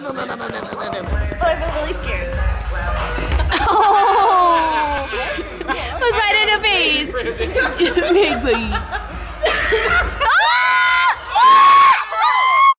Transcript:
I feel really scared. Oh! was right in the face. Big.